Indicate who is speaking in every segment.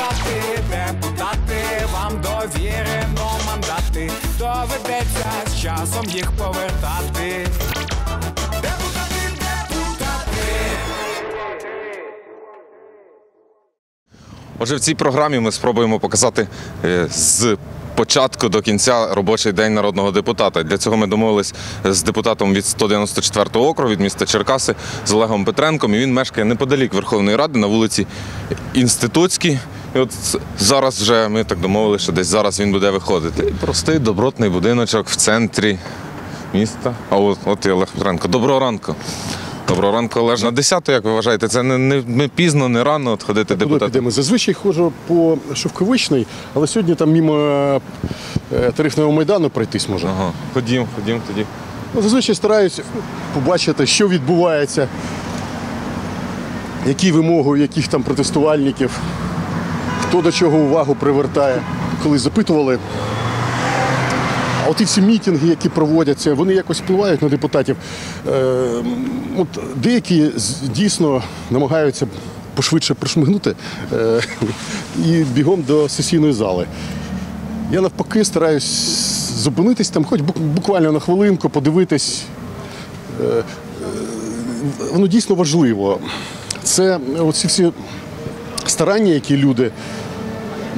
Speaker 1: депутати, депутати, вам довірено мандати. Доведеться з часом їх повертати. Депутати, депутати.
Speaker 2: Отже, в цій програмі ми спробуємо показати е, з початку до кінця робочий день народного депутата. Для цього ми домовились з депутатом від 194 округу від міста Черкаси з Олегом Петренком. І він мешкає неподалік Верховної Ради на вулиці Інститутській. І от зараз вже ми так домовилися, що десь зараз він буде виходити. І простий добротний будиночок в центрі міста. А от, от і Олег Петренко. Доброго ранку. Доброго ранку, Олеж. На 10 як ви вважаєте, це не, не, не пізно, не рано от ходити депутатом?
Speaker 3: підемо? Зазвичай ходжу по Шовковичний, але сьогодні там мимо е, тарифного майдану пройтись може.
Speaker 2: Ага, ходім, ходім тоді.
Speaker 3: Ну, Зазвичай стараюсь побачити, що відбувається, які вимоги, у яких там протестувальників, хто до чого увагу привертає. Коли запитували, а от і ці мітинги, які проводяться, вони якось впливають на депутатів. Е, от деякі дійсно намагаються пошвидше прошмигнути е, і бігом до сесійної зали. Я навпаки стараюсь зупинитись там, хоч буквально на хвилинку, подивитись. Е, Воно дійсно важливо. Це оці всі старання, які люди,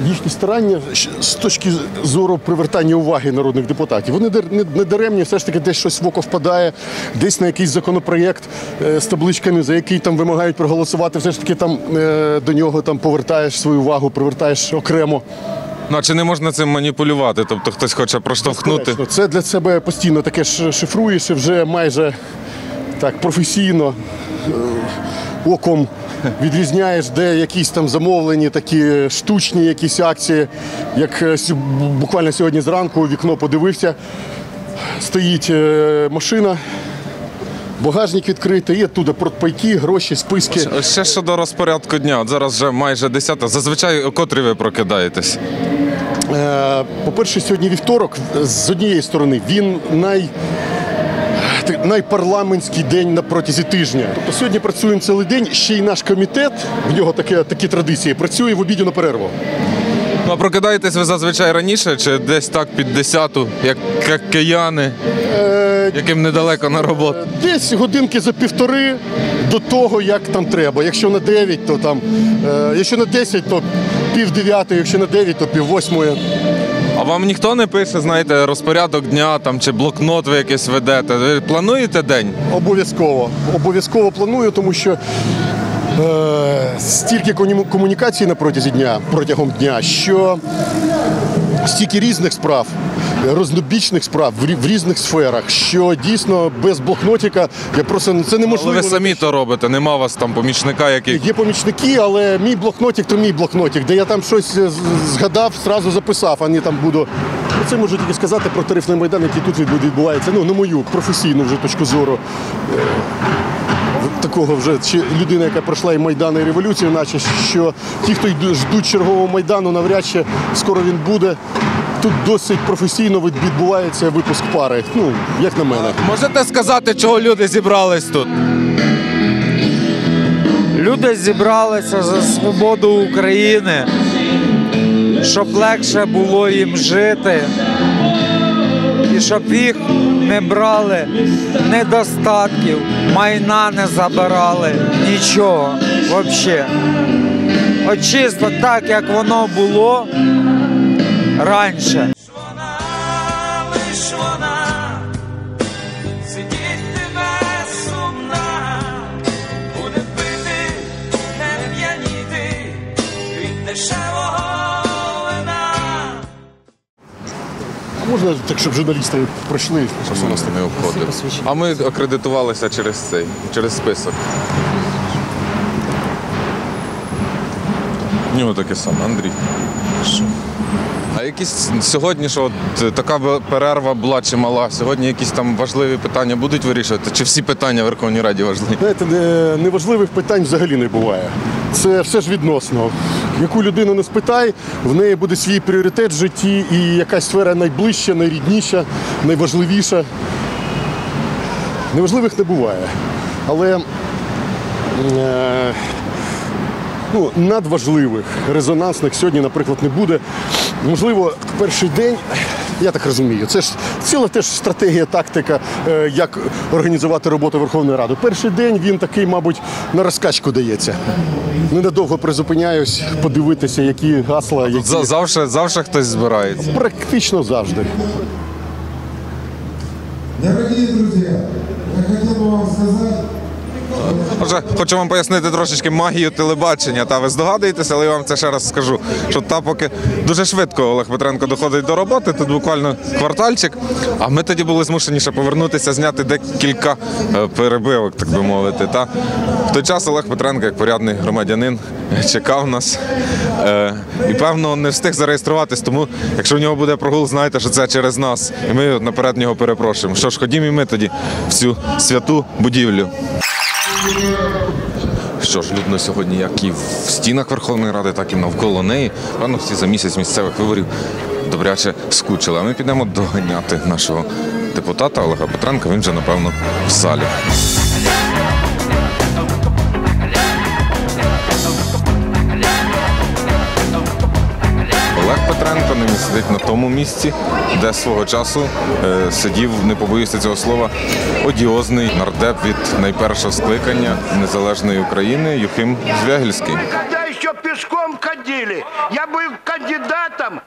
Speaker 3: їхні старання з точки зору привертання уваги народних депутатів. Вони не- даремні, все ж таки десь щось в око впадає, десь на якийсь законопроєкт е, з табличками, за який там вимагають проголосувати, все ж таки там е, до нього там повертаєш свою увагу, привертаєш окремо.
Speaker 2: Ну, а чи не можна цим маніпулювати? Тобто хтось хоче проштовхнути.
Speaker 3: Безперечно, Це для себе постійно таке шифруєш і вже майже так професійно е, оком відрізняєш, де якісь там замовлені такі штучні якісь акції. Як е, буквально сьогодні зранку у вікно подивився, стоїть е, машина. Багажник відкритий, і оттуда портпайки, гроші, списки.
Speaker 2: Ще щодо розпорядку дня. От зараз вже майже 10. Зазвичай о котрій ви прокидаєтесь.
Speaker 3: Е, По-перше, сьогодні вівторок, з однієї сторони, він най. Найпарламентський день на протязі тижня. Тобто сьогодні працюємо цілий день. Ще й наш комітет, в нього таке, такі традиції, працює в обідню на перерву.
Speaker 2: Ну, а прокидаєтесь ви зазвичай раніше, чи десь так під 10, як, як кияни,
Speaker 3: Е,
Speaker 2: яким недалеко на роботу.
Speaker 3: Десь годинки за півтори до того, як там треба. Якщо на 9, то там, е, якщо на 10, то пів дев'ятої, якщо на 9, то пів восьмої.
Speaker 2: А вам ніхто не пише, знаєте, розпорядок дня там чи блокнот ви якийсь ведете? Ви плануєте день?
Speaker 3: Обов'язково. Обов'язково планую, тому що е, стільки комуні- комунікацій на протязі дня, протягом дня, що стільки різних справ, рознобічних справ в, різних сферах, що дійсно без блокнотика я просто ну, це
Speaker 2: Але
Speaker 3: неможливо.
Speaker 2: ви самі то робите, нема у вас там помічника, який.
Speaker 3: Є помічники, але мій блокнотик то мій блокнотик, де я там щось е, згадав, зразу записав, а не там буду. Ну, Це можу тільки сказати про тарифний майдан, який тут відбувається. Ну, на мою професійну вже точку зору. Е, Такого вже чи людина, яка пройшла і Майдан, і революцію, наче що ті, хто ждуть чергового майдану, навряд чи скоро він буде. Тут досить професійно відбувається випуск пари. Ну, як на мене.
Speaker 2: Можете сказати, чого люди зібрались тут?
Speaker 4: Люди зібралися за свободу України, щоб легше було їм жити, і щоб їх не брали недостатків, майна не забирали, нічого взагалі. От чисто так, як воно було раніше.
Speaker 1: Вона, лиш вона, сидітиме сумна, буде пити, не п'яніти від дешевого вина.
Speaker 3: А можна так, щоб журналісти пройшли? Просто у нас
Speaker 2: не обходить. А ми акредитувалися через цей, через список. Нього таке саме, Андрій. А якісь сьогодні, що от е, така перерва була чи мала, сьогодні якісь там важливі питання будуть вирішувати? Чи всі питання в Верховній Раді важливі?
Speaker 3: Знаєте, не- неважливих питань взагалі не буває. Це все ж відносно. Яку людину не спитай, в неї буде свій пріоритет в житті і якась сфера найближча, найрідніша, найважливіша. Неважливих не буває. Але е, ну, надважливих, резонансних сьогодні, наприклад, не буде. Можливо, перший день, я так розумію, це ж ціла теж стратегія, тактика, е, як організувати роботу Верховної Ради. Перший день він такий, мабуть, на розкачку дається. Ненадовго призупиняюсь, подивитися, які гасла, які
Speaker 2: За- Завжди, завжди хтось збирається.
Speaker 3: практично завжди.
Speaker 5: Дорогие друзья, я хотел бы вам сказать,
Speaker 2: Отже, хочу вам пояснити трошечки магію телебачення. Та ви здогадуєтеся, але я вам це ще раз скажу. Що та поки дуже швидко Олег Петренко доходить до роботи, тут буквально квартальчик. А ми тоді були змушені ще повернутися, зняти декілька е, перебивок, так би мовити. Та в той час Олег Петренко, як порядний громадянин, чекав нас е, і певно не встиг зареєструватись. Тому, якщо в нього буде прогул, знайте, що це через нас. І ми наперед нього перепрошуємо. Що ж, ходімо і ми тоді в цю святу будівлю. Що ж, людно сьогодні, як і в стінах Верховної Ради, так і навколо неї. Певно, всі за місяць місцевих виборів добряче скучили. А ми підемо доганяти нашого депутата Олега Петренка. Він вже, напевно, в залі. Олег Петренко нині сидить на тому місці, де свого часу е, сидів, не побоюся цього слова, одіозний нардеп від найпершого скликання незалежної України Юхим Звягільський.
Speaker 6: Когда еще пішком ходили, я був кандидатом,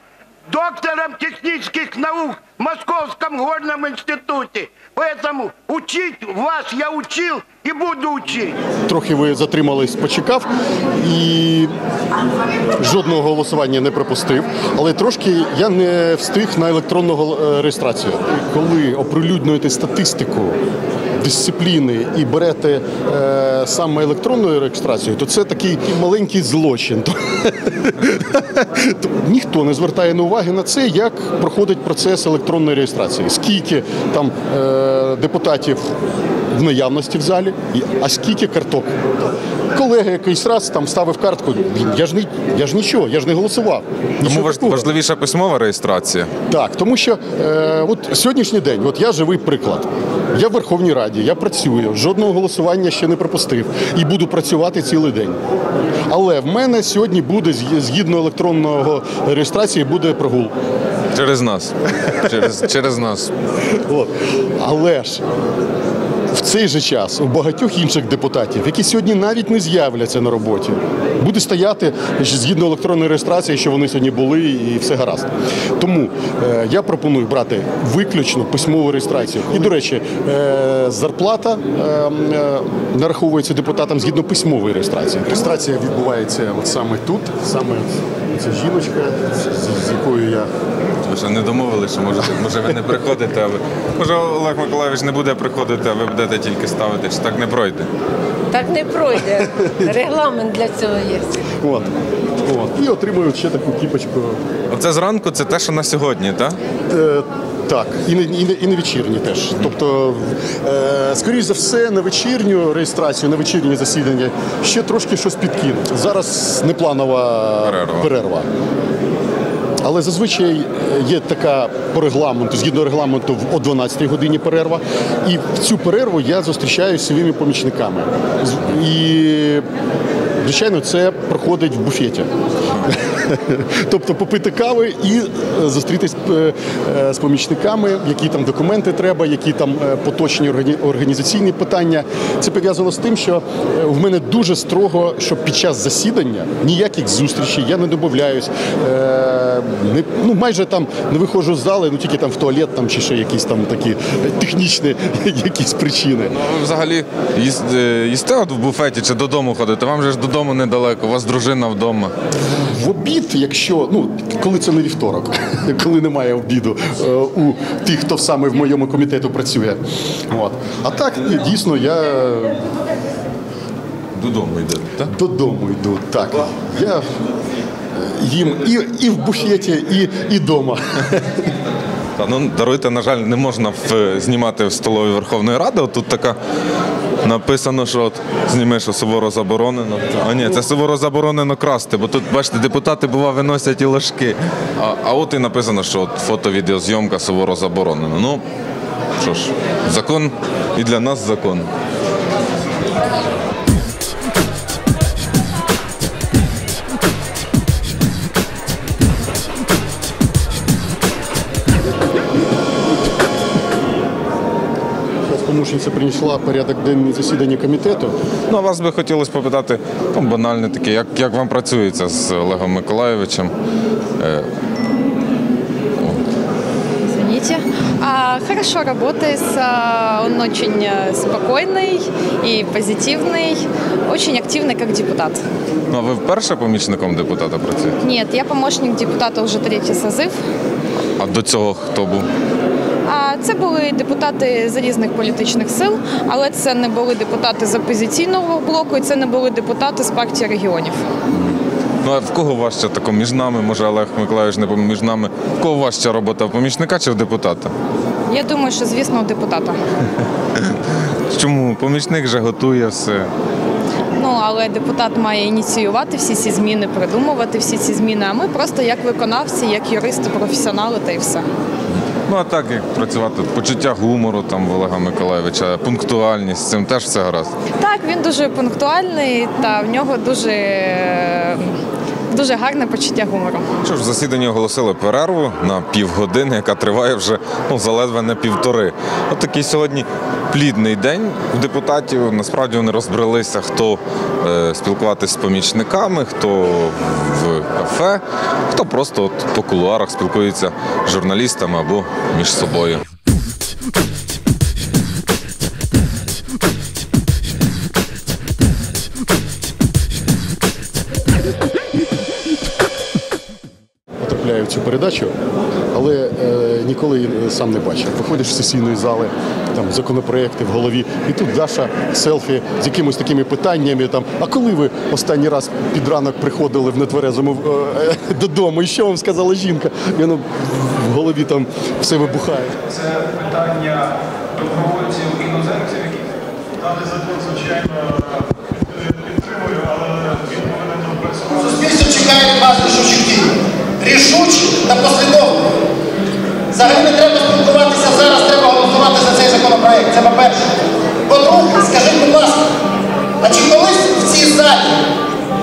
Speaker 6: доктором технічних наук в Московском горном институте. Поэтому учить вас я учил и буду учить.
Speaker 3: Трохи ви затримались, почекав і жодного голосування не пропустив. Але трошки я не встиг на електронну е, реєстрацію. Коли оприлюднюєте статистику дисципліни і берете е, саме електронну реєстрацію, то це такий маленький злочин. Ніхто не звертає на уваги на це, як проходить процес електронної реєстрації. Скільки там е, депутатів в наявності в залі, а скільки карток. Колега якийсь раз там ставив картку. Я ж не я ж нічого, я ж не голосував.
Speaker 2: Тому
Speaker 3: Нічого
Speaker 2: важ-
Speaker 3: такого.
Speaker 2: важливіша письмова реєстрація.
Speaker 3: Так, тому що е, от сьогоднішній день, от я живий приклад. Я в Верховній Раді, я працюю, жодного голосування ще не пропустив і буду працювати цілий день. Але в мене сьогодні буде згідно електронного реєстрації буде прогул.
Speaker 2: Через нас. Через, через нас.
Speaker 3: От. Але ж в цей же час у багатьох інших депутатів, які сьогодні навіть не з'являться на роботі, буде стояти згідно електронної реєстрації, що вони сьогодні були, і все гаразд. Тому е, я пропоную брати виключно письмову реєстрацію. І, до речі, е, зарплата е, е, нараховується депутатам згідно письмової реєстрації. Реєстрація відбувається от саме тут, саме ця жіночка, з, з якою я
Speaker 2: Ви ще не домовилися, може, може ви не приходите, а ви. Може Олег Миколаївич не буде приходити, а ви будете тільки ставити, чи так не пройде.
Speaker 7: Так не пройде. Регламент для цього є.
Speaker 3: от, от, і отримую ще таку кіпочку.
Speaker 2: Оце зранку це те, що на сьогодні, так?
Speaker 3: Е, Так, і не, і, не, і не вечірні теж. Тобто, е, скоріш за все, на вечірню реєстрацію, на вечірнє засідання ще трошки щось підкинуть. Зараз непланова
Speaker 2: Перерва.
Speaker 3: перерва. Але зазвичай е, є така по регламенту, згідно регламенту, о 12-й годині перерва. І в цю перерву я зустрічаюся з своїми помічниками. І, звичайно, це проходить в буфеті. Тобто попити кави і е, зустрітись е, е, з помічниками, які там документи треба, які там поточні органі- організаційні питання. Це пов'язано з тим, що в мене дуже строго, щоб під час засідання ніяких зустрічей, я не домовляюсь, не, ну майже там не виходжу з зали, ну тільки там в туалет там чи ще якісь там такі технічні якісь причини.
Speaker 2: Ну, а ви взагалі е, їсте от в буфеті чи додому ходите? Вам же ж додому недалеко, у вас дружина вдома.
Speaker 3: В обід, якщо ну коли це не вівторок, коли немає обіду е, у тих, хто саме в моєму комітету працює. От. А так дійсно я
Speaker 2: Додому йдете, так?
Speaker 3: додому йду. Так. Я їм і, і в буфеті, і, і вдома.
Speaker 2: Та, ну, даруйте, на жаль, не можна в, знімати в столовій Верховної Ради. От тут така написано, що от зніми, що суворо заборонено. А ні, це суворо заборонено красти, бо тут, бачите, депутати бува виносять і ложки. А, а от і написано, що от фото-відеозйомка суворо заборонена. Ну, що ж, закон і для нас закон.
Speaker 3: помощниця принесла порядок денний засідання комітету.
Speaker 2: Ну, а вас би хотілося попитати, ну, банальне таке, як, як вам працюється з Олегом Миколаєвичем? Е,
Speaker 8: Извините. А, хорошо работается. Он очень э, спокойный и позитивный, очень активный как депутат.
Speaker 2: Ну, а ви вперше помічником депутата працюєте?
Speaker 8: Нет, я помощник депутата уже третій созив.
Speaker 2: А до цього хто був?
Speaker 8: Це були депутати з різних політичних сил, але це не були депутати з опозиційного блоку, і це не були депутати з партії регіонів.
Speaker 2: Ну, а в кого важча тако між нами, може Олег Миколаївич не між нами? В кого важча робота в помічника чи в депутата?
Speaker 8: Я думаю, що звісно у депутата.
Speaker 2: Чому? Помічник же готує все.
Speaker 8: Ну але депутат має ініціювати всі ці зміни, придумувати всі ці зміни. А ми просто як виконавці, як юристи, професіонали та й все.
Speaker 2: Ну а так як працювати, почуття гумору там в Олега Миколаївича, пунктуальність, з цим теж все гаразд.
Speaker 8: Так, він дуже пунктуальний та в нього дуже, дуже гарне почуття гумору.
Speaker 2: Що ж, в засіданні оголосили перерву на півгодини, яка триває вже ну, заледве не півтори. От такий сьогодні плідний день у депутатів. Насправді вони розбралися, хто е, спілкуватись з помічниками, хто в кафе, хто просто от по кулуарах спілкується з журналістами або між собою.
Speaker 3: Потрапляю цю передачу, але е, ніколи сам не бачив. Виходиш з сесійної зали, там законопроекти в голові, і тут Даша селфі з якимись такими питаннями. Там, а коли ви останній раз під ранок приходили в нетверезому е, е, додому? І що вам сказала жінка? І воно в голові там все вибухає.
Speaker 9: Це питання добровольців іноземців, які даний закон, звичайно, підтримую, але він повинен допрацювати.
Speaker 10: Суспільство чекає від вас рішучих дій. Рішучі та послідовні. Взагалі не треба спілкуватися зараз, треба голосувати за цей законопроект. Це по-перше. По-друге, скажіть, будь ласка, а чи колись в цій залі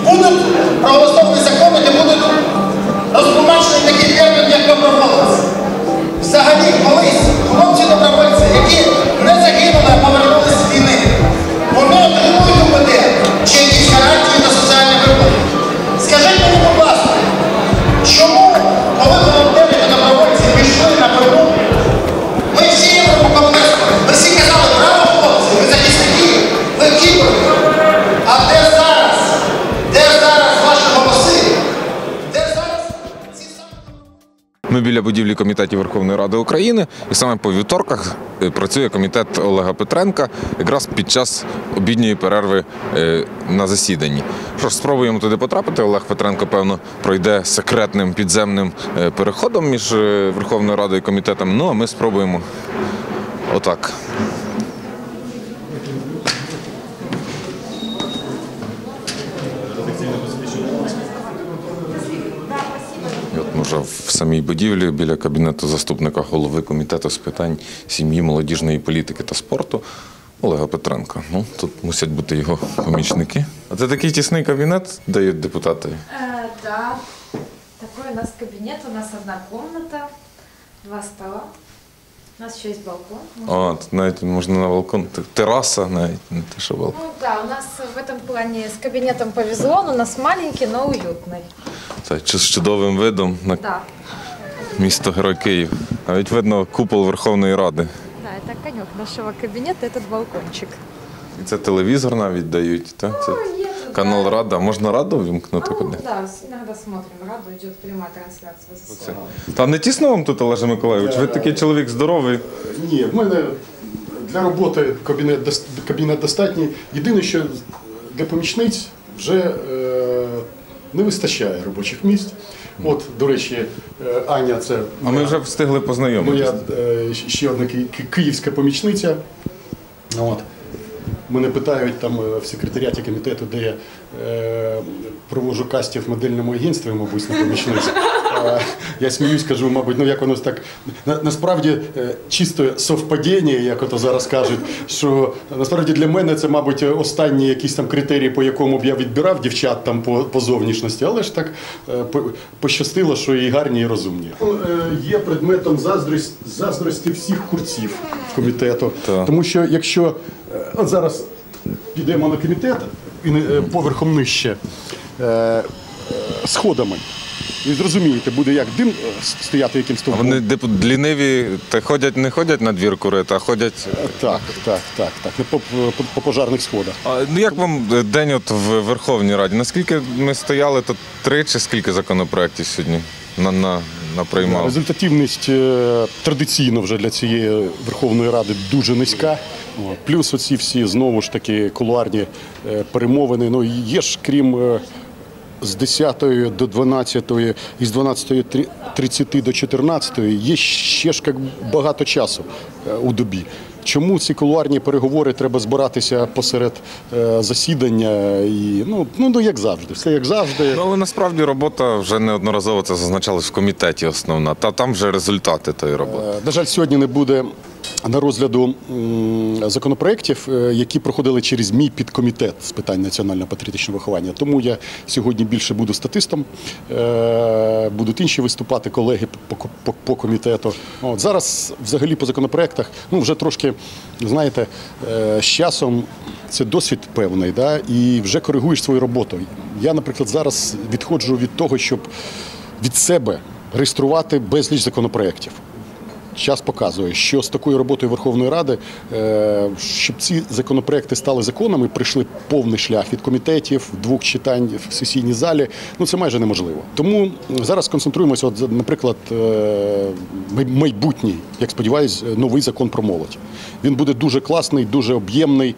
Speaker 10: будуть проголосовані закони, де будуть розтлумачені такі термін, як доброволець? Взагалі, колись хлопці-добровольці, які не загинули, а
Speaker 2: біля будівлі комітетів Верховної Ради України, і саме по вівторках е, працює комітет Олега Петренка якраз під час обідньої перерви е, на засіданні. Що ж, спробуємо туди потрапити. Олег Петренко, певно, пройде секретним підземним е, переходом між Верховною Радою і комітетом. Ну а ми спробуємо отак. І От ми вже в самій будівлі біля кабінету заступника голови комітету з питань сім'ї, молодіжної політики та спорту Олега Петренка. Ну, тут мусять бути його помічники. А це такий тісний кабінет дають депутати.
Speaker 11: Е, да, такий у нас кабінет. у нас одна кімната, два стола. У нас еще есть балкон.
Speaker 2: А, тут навіть можна на балкон. Т- Тераса навіть, не те, що балкон.
Speaker 11: Ну да, у нас в этом плане с кабинетом повезло, он у нас маленький, но уютный.
Speaker 2: Це чи- з чудовим видом на
Speaker 11: Да,
Speaker 2: місто Герой Київ. Навіть видно купол Верховної Ради.
Speaker 11: да, это конек нашего кабинета, этот балкончик.
Speaker 2: І це телевізор навіть дають. Так? Це канал Рада. Можна раду вімкнути
Speaker 11: Ну,
Speaker 2: куди?
Speaker 11: да, иногда смотрим, Раду идет прямая трансляция с
Speaker 2: Це. Та не тісно вам тут, Олеже Миколаївич? Ви такий чоловік здоровий.
Speaker 3: Ні, в мене для роботи кабінет, кабінет достатній. Єдине, що для помічниць вже е, не вистачає робочих місць. От, до речі, е, Аня, це
Speaker 2: А ми вже встигли познайомитися.
Speaker 3: моя е, ще одна ки- ки- київська помічниця. От. Мене питають там е, в секретаріаті комітету, де я е, проводжу кастів в модельному агентстві, мабуть, на помічниць. Е, Я сміюсь, кажу, мабуть, ну як воно так на, насправді е, чисто совпадіння, як ото зараз кажуть, що насправді для мене це, мабуть, останні якісь там критерії, по якому б я відбирав дівчат там по, по зовнішності, але ж так е, по- пощастило, що і гарні, і розумні. Є предметом заздрість, заздрості всіх курців комітету,
Speaker 2: Так.
Speaker 3: тому що якщо е, от зараз підемо на комітет і е, поверхом нижче е, е, сходами. І зрозумієте, буде як дим е, стояти яким стовпом.
Speaker 2: вони депу ліниві та ходять, не ходять на двір курити, а ходять.
Speaker 3: Так, так, так, так. Не по, по, по пожарних сходах.
Speaker 2: А, ну як вам е, день от в Верховній Раді? Наскільки ми стояли, то три чи скільки законопроєктів сьогодні на, на, на приймав?
Speaker 3: Результативність е, традиційно вже для цієї Верховної Ради дуже низька. Плюс оці всі знову ж таки кулуарні е, перемовини. Ну є ж крім. З 10 до 12, і з 12.30 до 14 є ще ж як багато часу е, у добі. Чому ці кулуарні переговори треба збиратися посеред е, засідання? І, ну, ну, ну, як завжди, все як завжди.
Speaker 2: Ну, але насправді робота вже неодноразово це зазначалось в комітеті основна. Та там вже результати тої роботи.
Speaker 3: Е, На жаль, сьогодні не буде на розгляду законопроєктів, е, які проходили через мій підкомітет з питань національно-патріотичного виховання. Тому я сьогодні більше буду статистом, е, будуть інші виступати колеги по комітету. От зараз, взагалі, по законопроєктах, ну вже трошки, знаєте, е, з часом це досвід певний, да, і вже коригуєш свою роботу. Я, наприклад, зараз відходжу від того, щоб від себе реєструвати безліч законопроєктів. Час показує, що з такою роботою Верховної Ради, е, щоб ці законопроекти стали законами, прийшли повний шлях від комітетів, двох читань в сесійній залі. Ну це майже неможливо. Тому зараз концентруємося, от, наприклад, е, майбутній, як сподіваюсь, новий закон про молодь. Він буде дуже класний, дуже об'ємний.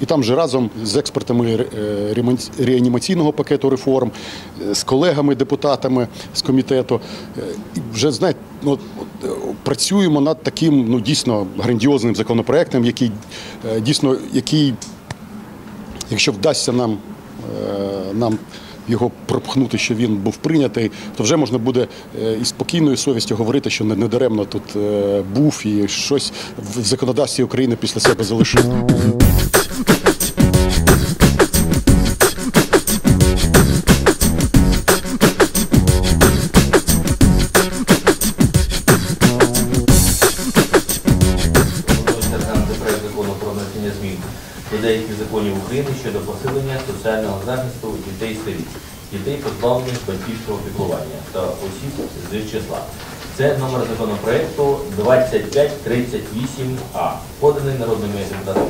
Speaker 3: І там же разом з експертами е, реанімаційного пакету реформ, е, з колегами-депутатами з комітету, е, і вже знаєте, ну, працюємо над таким ну, дійсно грандіозним законопроектом, який дійсно, який, якщо вдасться нам, нам його пропхнути, що він був прийнятий, то вже можна буде із спокійною совістю говорити, що недаремно тут був і щось в законодавстві України після себе залишив.
Speaker 12: Законів України щодо посилення соціального захисту дітей сиріт, дітей позбавлених батьківського піклування та осіб з числа. Це номер законопроекту 2538А, поданий народними депутатами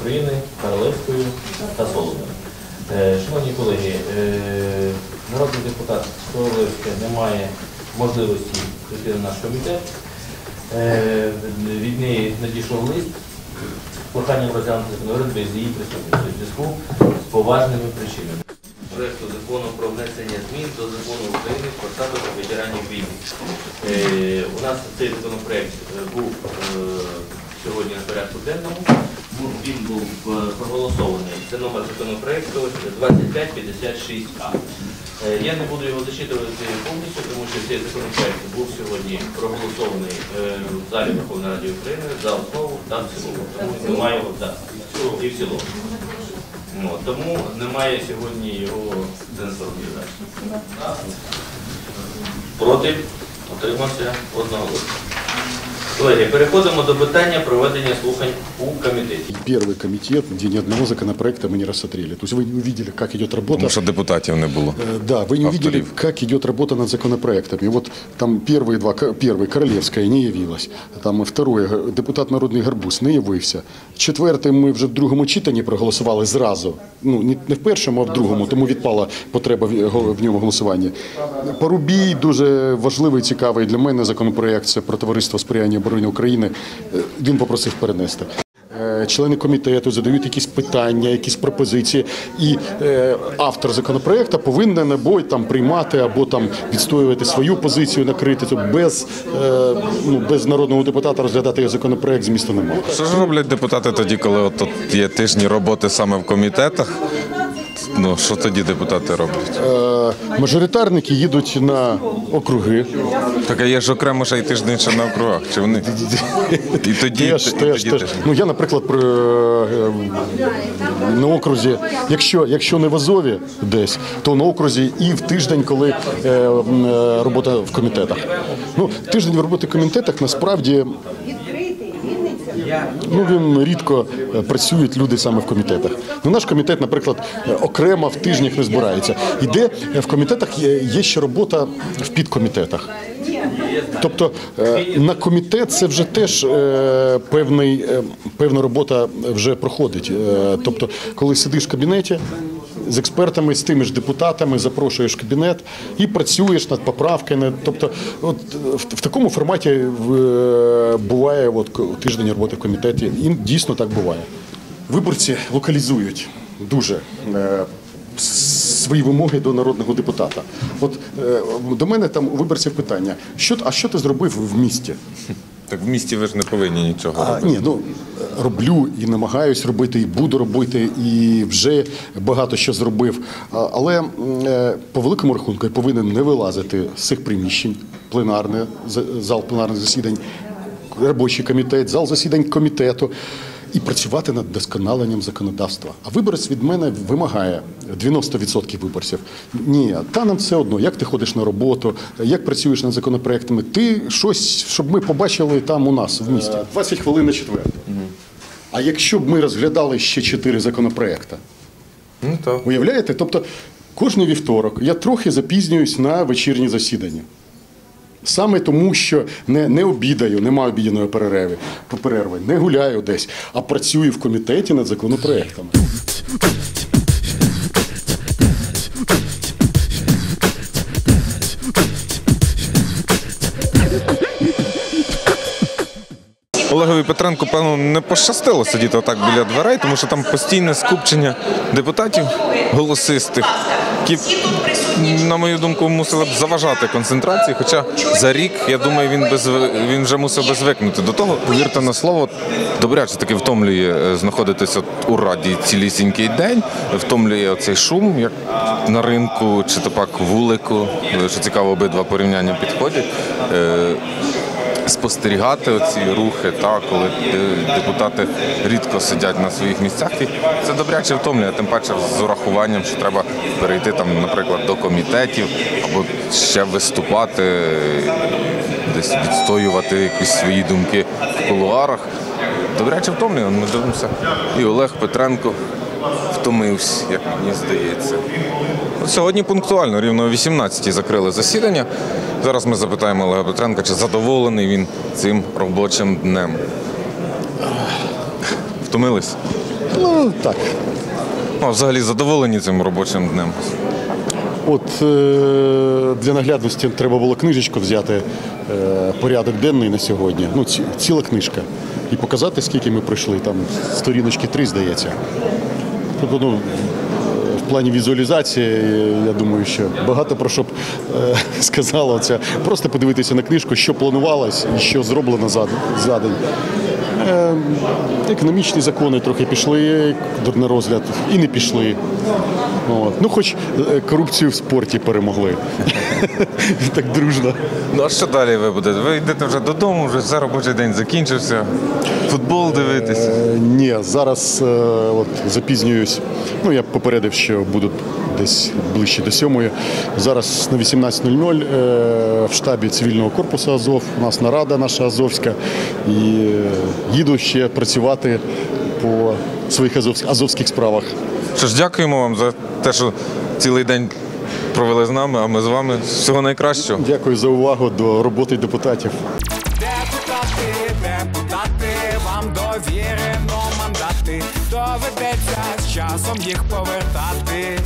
Speaker 12: України Королевською та Соломою. Е, Шановні колеги, е, народний депутат Королевська не має можливості прийти на наш комітет. Е, Від неї надійшов лист з проханням розглянути законопроект без її присутності у зв'язку з поважними причинами. Проекту закону про внесення змін до закону України про статус ветеранів війни. Е, У нас цей законопроект е, був е, сьогодні на порядку денному. Він був проголосований. Це номер законопроекту 2556А. Е, Я не буду його зачитувати повністю, тому що цей законопроект був сьогодні проголосований в залі Верховної Ради України за основу та. Тому немає да, і в цілому. Ну, тому немає сьогодні його сенсорної Проти отримався одноголосно. Колеги, переходимо до питання проведення слухань у комітеті.
Speaker 3: Первый комитет, где ни одного законопроекта мы не рассмотрели. То есть вы не увидели, как идет работа.
Speaker 2: Тому що депутатів не було.
Speaker 3: Э, Да, вы не увидели,
Speaker 2: Авторів.
Speaker 3: как идет работа над законопроектами. И вот там первые два, ко- первый Королевская не явилась, там второе, г- депутат Народний Гарбуз не явився. Четверте, ми вже в другому читанні проголосували зразу. Ну, не не в першому, а в другому, тому відпала потреба в його- в ньому голосування. Порубій дуже важливий, цікавий для мене законопроект. Це про товариство сприяння оборони України. Е, Він попросив перенести. Е, Члени комітету задають якісь питання, якісь пропозиції, і е, автор законопроекту повинен або там приймати, або там відстоювати свою позицію, накрити Тобто без, е, ну, без народного депутата розглядати його законопроект змісту немає.
Speaker 2: Що ж роблять депутати тоді, коли от тут є тижні роботи саме в комітетах? Ну, що тоді депутати роблять?
Speaker 3: Е, Мажоритарники їдуть на округи.
Speaker 2: Так а є ж окремо ще й тиждень ще на округах. Чи вони? І тоді,
Speaker 3: Теж,
Speaker 2: і
Speaker 3: теж,
Speaker 2: тоді
Speaker 3: теж.
Speaker 2: теж.
Speaker 3: Ну я, наприклад, при, е, на окрузі, якщо, якщо не в Азові десь, то на окрузі і в тиждень, коли е, м, е, робота в комітетах. Ну, тиждень роботи в комітетах насправді. Ну, він рідко е, працюють люди саме в комітетах. Ну, наш комітет, наприклад, е, окремо в тижнях не збирається. Іде е, в комітетах є, ще робота в підкомітетах. Тобто на комітет це вже теж певний, певна робота вже проходить. Тобто, коли сидиш в кабінеті з експертами, з тими ж депутатами, запрошуєш кабінет і працюєш над поправками. Тобто, от в, в такому форматі е, буває от, тиждень роботи в комітеті. І дійсно так буває. Виборці локалізують дуже. е, свої вимоги до народного депутата. От е, до мене там у виборців питання: що а що ти зробив в місті?
Speaker 2: Так в місті ви ж не повинні нічого
Speaker 3: А,
Speaker 2: робити.
Speaker 3: ні, ну роблю і намагаюсь робити, і буду робити, і вже багато що зробив. Але е, по великому рахунку я повинен не вилазити з цих приміщень, пленарне за- зал пленарних засідань, робочий комітет, зал засідань комітету. І працювати над досконаленням законодавства. А виборець від мене вимагає 90% виборців. Ні, та нам все одно, як ти ходиш на роботу, як працюєш над законопроектами. Ти щось, щоб ми побачили там у нас в місті. 20 хвилин на четвер. А якщо б ми розглядали ще 4 законопроекти?
Speaker 2: Ну так.
Speaker 3: Уявляєте? Тобто кожний вівторок я трохи запізнююсь на вечірні засідання. Саме тому, що не, не обідаю, немає обідяної перерви, перерви, не гуляю десь, а працюю в комітеті над законопроектами.
Speaker 2: Олегові Петренку, певно, не пощастило сидіти отак біля дверей, тому що там постійне скупчення депутатів голосистих, які, на мою думку, мусили б заважати концентрації. Хоча за рік, я думаю, він без він вже мусив би звикнути до того. Повірте на слово, добряче таки втомлює е, знаходитися у раді цілісінький день, втомлює оцей шум, як на ринку, чи то пак вулику. Е, Що цікаво, обидва порівняння підходять. Спостерігати оці рухи, та, коли депутати рідко сидять на своїх місцях. І це добряче втомлює, тим паче з урахуванням, що треба перейти там, наприклад, до комітетів або ще виступати, десь відстоювати якісь свої думки в кулуарах. Добряче втомлює, ми дивимося. І Олег Петренко втомився, як мені здається. Сьогодні пунктуально, рівно о 18-й закрили засідання. Зараз ми запитаємо Олега Петренка, чи задоволений він цим робочим днем. Втомились?
Speaker 3: Ну так.
Speaker 2: Ну, а взагалі задоволені цим робочим днем.
Speaker 3: От е, для наглядності треба було книжечку взяти е, порядок денний на сьогодні. Ну, ці, ціла книжка. І показати, скільки ми пройшли. Там сторіночки три, здається. Тобто, ну, в плані візуалізації, я думаю, що багато про що б е, сказала це. Просто подивитися на книжку, що планувалось і що зроблено за, день. Е, економічні закони трохи пішли на розгляд і не пішли. От. Ну, хоч е, корупцію в спорті перемогли. так дружно.
Speaker 2: Ну а що далі ви будете? Ви йдете вже додому, вже все робочий день закінчився. Футбол дивитися.
Speaker 3: Е, Ні, зараз е, от, запізнююсь. Ну, я попередив, що буду десь ближче до сьомої. Зараз на 18.00 е, в штабі цивільного корпусу Азов. У нас нарада наша Азовська. І їду ще працювати по своїх азовських, справах.
Speaker 2: Що ж, дякуємо вам за те, що цілий день провели з нами, а ми з вами. Всього найкращого.
Speaker 3: Дякую за увагу до роботи депутатів.
Speaker 1: Депутати, депутати, вам довірено мандати. Доведеться з часом їх повертати.